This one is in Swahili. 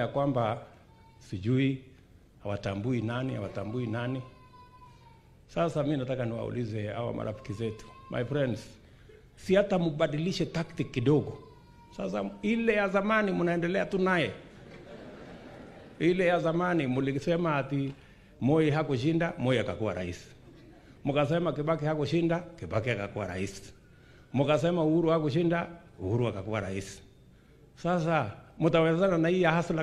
ya kwamba sijui hawatambui nani, hawatambui nani. Sasa mi nataka niwaulize hawa marafiki zetu, my friends, si hata mbadilishe tactic kidogo. Sasa ile ya zamani mnaendelea tu naye, ile ya zamani mlisema ati Moi hakushinda, Moi akakuwa rais. Mkasema Kibaki hakushinda, Kibaki akakuwa rais. Mkasema Uhuru hakushinda, Uhuru akakuwa rais. Sasa mtawezana na hii hasla